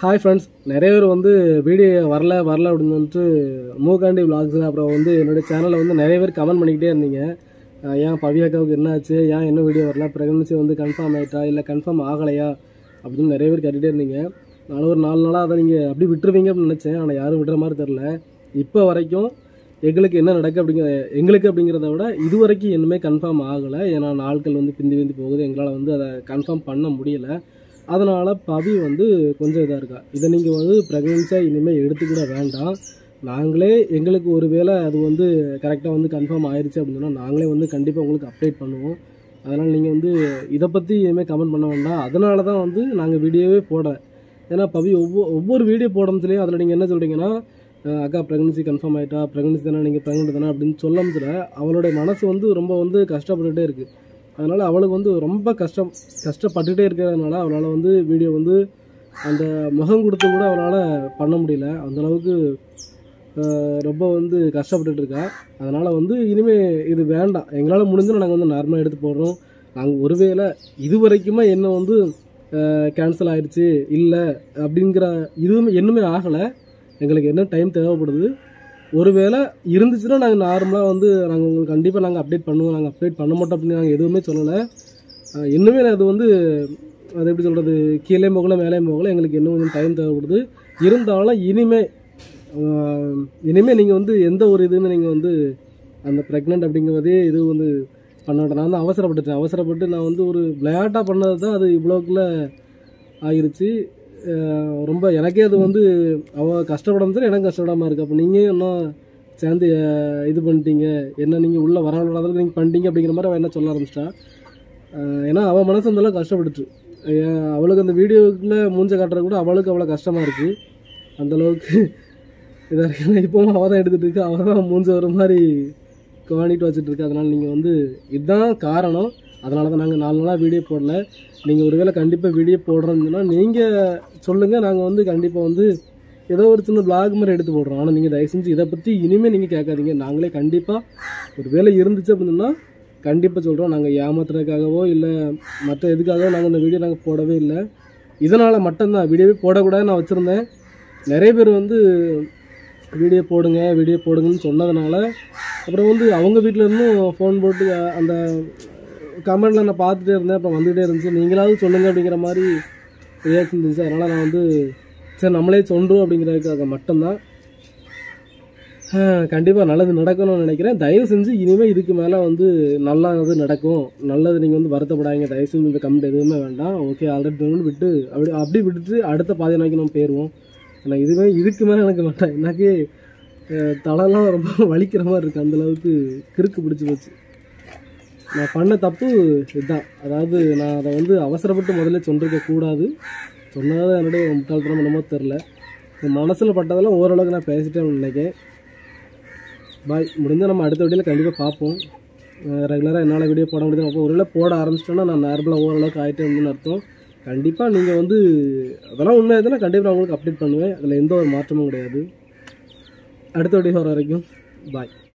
Hi friends நிறைய பேர் வந்து வீடியோ வரல வரல அப்படின்னு வந்துட்டு மூகாண்டி vlogs அப்புறம் வந்து என்னுடைய சேனலில் வந்து நிறைய பேர் கமெண்ட் பண்ணிக்கிட்டே இருந்தீங்க. ஏன் பவியாக்காவுக்கு என்னாச்சு ஏன் என்ன வீடியோ வரல? ப்ரெக்னன்சி வந்து கன்ஃபார்ம் ஆகிட்டா இல்லை கன்ஃபார்ம் ஆகலையா? அப்படின்னு நிறைய பேர் கேட்டுகிட்டே இருந்தீங்க. நானும் ஒரு நாலு நாளாக அதை நீங்கள் அப்படி விட்டுருவீங்க அப்படின்னு நினச்சேன். ஆனால் யாரும் விடுற மாதிரி தெரில இப்போ வரைக்கும் எங்களுக்கு என்ன நடக்கு அப்படிங்கிற எங்களுக்கு அப்படிங்கிறத விட இது வரைக்கும் இன்னுமே கன்ஃபார்ம் ஆகலை. ஏன்னா நாட்கள் வந்து பிந்தி பிந்தி போகுது. எங்களால் வந்து அதை கன்ஃபார்ம் பண்ண முடியல. அதனால் பவி வந்து கொஞ்சம் இதாக இருக்கா. இதை நீங்கள் வந்து ப்ரெக்னென்ஸாக இனிமேல் எடுத்துக்கூட வேண்டாம். நாங்களே எங்களுக்கு ஒரு வேளை அது வந்து கரெக்டாக வந்து கன்ஃபார்ம் ஆயிடுச்சு அப்படின்னா நாங்களே வந்து கண்டிப்பாக உங்களுக்கு அப்டேட் பண்ணுவோம். அதனால் நீங்கள் வந்து இதை பற்றி இனிமேல் கமெண்ட் பண்ண வேண்டாம். அதனால தான் வந்து நாங்கள் வீடியோவே போடுறேன் ஏன்னா பவி ஒவ்வொரு ஒவ்வொரு வீடியோ போடுறதுலேயும் அதில் நீங்கள் என்ன சொல்கிறீங்கன்னா அக்கா ப்ரெக்னன்சி கன்ஃபார்ம் ஆகிட்டா ப்ரெக்னன்சி தானே நீங்கள் ப்ரெக்னென்ட் தானே அப்படின்னு சொல்லமுச்சுல அவளுடைய மனசு வந்து ரொம்ப வந்து கஷ்டப்பட்டுகிட்டே இருக்குது அதனால் அவளுக்கு வந்து ரொம்ப கஷ்டம் கஷ்டப்பட்டுகிட்டே இருக்கிறதுனால அவளால் வந்து வீடியோ வந்து அந்த முகம் கொடுத்து கூட அவளால் பண்ண முடியல. அந்தளவுக்கு ரொம்ப வந்து கஷ்டப்பட்டுட்டு இருக்கா. அதனால் வந்து இனிமேல் இது வேண்டாம். எங்களால் முடிஞ்சால் நாங்கள் வந்து நார்மலாக எடுத்து போடுறோம். நாங்கள் ஒருவேளை இது வரைக்குமே என்ன வந்து கேன்சல் ஆயிடுச்சு இல்லை அப்படிங்கிற இதுவுமே இன்னுமே ஆகலை. எங்களுக்கு என்ன டைம் தேவைப்படுது? ஒருவேளை இருந்துச்சுன்னா நாங்கள் நார்மலாக வந்து நாங்கள் உங்களுக்கு கண்டிப்பாக நாங்கள் அப்டேட் பண்ணுவோம். நாங்கள் அப்டேட் பண்ண மாட்டோம் அப்படின்னு நாங்கள் எதுவுமே சொல்லலை. இன்னுமே இன்னுமே அது வந்து அது எப்படி சொல்கிறது கீழே போகல மேலே போகல. எங்களுக்கு இன்னும் கொஞ்சம் டைம் தேவைப்படுது. இருந்தாலும் இனிமே இனிமேல் நீங்கள் வந்து எந்த ஒரு இதுவுமே நீங்கள் வந்து அந்த ப்ரெக்னென்ட் அப்படிங்கிறதே இது வந்து பண்ண நான் வந்து அவசரப்பட்டுட்டேன். அவசரப்பட்டு நான் வந்து ஒரு விளையாட்டாக பண்ணது தான் அது இவ்வளோக்குள்ள ஆகிருச்சு ரொம்ப எனக்கே அது வந்து அவள் கஷ்டப்படாம சரி எனக்கு கஷ்டப்படாமல் இருக்குது அப்போ நீங்கள் இன்னும் சேர்ந்து இது பண்ணிட்டீங்க? என்ன நீங்கள் உள்ளே வர விடாதளவுக்கு நீங்கள் பண்ணிட்டீங்க அப்படிங்கிற மாதிரி அவள் என்ன சொல்ல ஆரம்பிச்சிட்டா? ஏன்னா அவள் மனசு அந்த கஷ்டப்பட்டுச்சு. அவளுக்கு அந்த வீடியோக்குள்ளே மூஞ்ச காட்டுறது கூட அவளுக்கு அவ்வளோ கஷ்டமாக இருக்குது அந்த அளவுக்கு இதாக இருக்கு இப்போவும் அவள் தான் எடுத்துகிட்டு இருக்கு. அவள் தான் மூஞ்ச வர மாதிரி காணிட்டு வச்சுட்டு இருக்கு. அதனால் நீங்கள் வந்து இதுதான் காரணம். அதனால தான் நாங்கள் நாலு நாளாக வீடியோ போடல. நீங்கள் ஒருவேளை கண்டிப்பாக வீடியோ போடுறோம்னா நீங்கள் சொல்லுங்கள் நாங்கள் வந்து கண்டிப்பாக வந்து ஏதோ ஒரு சின்ன பிளாக் மாதிரி எடுத்து போடுறோம். ஆனால் நீங்கள் தயவு செஞ்சு இதை பற்றி இனிமேல் நீங்கள் கேட்காதீங்க. நாங்களே கண்டிப்பாக ஒரு வேலை இருந்துச்சு அப்படின்னா கண்டிப்பாக சொல்கிறோம் நாங்கள் ஏமாத்துறதுக்காகவோ இல்லை மற்ற எதுக்காகவோ நாங்கள் இந்த வீடியோ நாங்கள் போடவே இல்லை. இதனால் மட்டும்தான். வீடியோவே போடக்கூடாதுன்னு நான் வச்சுருந்தேன். நிறைய பேர் வந்து வீடியோ போடுங்க வீடியோ போடுங்கன்னு சொன்னதுனால அப்புறம் வந்து அவங்க வீட்டில் இருந்தும் ஃபோன் போட்டு அந்த கமெண்ட்டில் நான் பார்த்துட்டே இருந்தேன் அப்புறம் வந்துகிட்டே இருந்துச்சு. நீங்களாவது சொல்லுங்கள் அப்படிங்கிற மாதிரி ரியாக்ஷன் இருந்துச்சு. அதனால் நான் வந்து சரி நம்மளே சொல்கிறோம் அப்படிங்கிறதுக்காக மட்டும்தான். கண்டிப்பாக நல்லது நடக்கணும்னு நினைக்கிறேன். தயவு செஞ்சு இனிமேல் இதுக்கு மேலே வந்து நல்லது நடக்கும். நல்லது நீங்கள் வந்து வருத்தப்படாதீங்க. தயவு செஞ்சு இந்த கமெண்ட் எதுவுமே வேண்டாம். ஓகே ஆல்ரெடி விட்டு அப்படி அப்படி விட்டுட்டு அடுத்த பாதையை நோக்கி நம்ம போயிடுவோம் ஆனால் இதுவே இதுக்கு மேலே எனக்கு வேண்டாம். எனக்கே தலைலாம் ரொம்ப வலிக்கிற மாதிரி இருக்குது அந்தளவுக்கு கிறுக்கு பிடிச்சி போச்சு. நான் பண்ண தப்பு இதுதான். அதாவது நான் அதை வந்து அவசரப்பட்டு முதல்ல சொல்லிருக்க கூடாது. சொன்னதாக என்னுடைய முட்டாள்தனம் என்னமோ தெரில என் மனசில் பட்டதெல்லாம் ஓரளவுக்கு நான் பேசிட்டேன்னு நினைக்கிறேன். பாய் முடிஞ்சால் நம்ம அடுத்த வீடியோவில் கண்டிப்பாக பார்ப்போம். ரெகுலராக என்னால் வீடியோ போட முடியாது அப்போ ஒருவேளை போட ஆரம்பிச்சிட்டோன்னா நான் நார்மலாக ஓரளவுக்கு ஆகிட்டேன் அப்படின்னு அர்த்தம். கண்டிப்பாக நீங்கள் வந்து அதெல்லாம் உண்மை இருந்தால் கண்டிப்பாக நான் உங்களுக்கு அப்டேட் பண்ணுவேன். அதில் எந்த ஒரு மாற்றமும் கிடையாது. அடுத்த வீடியோ வர வரைக்கும். பாய்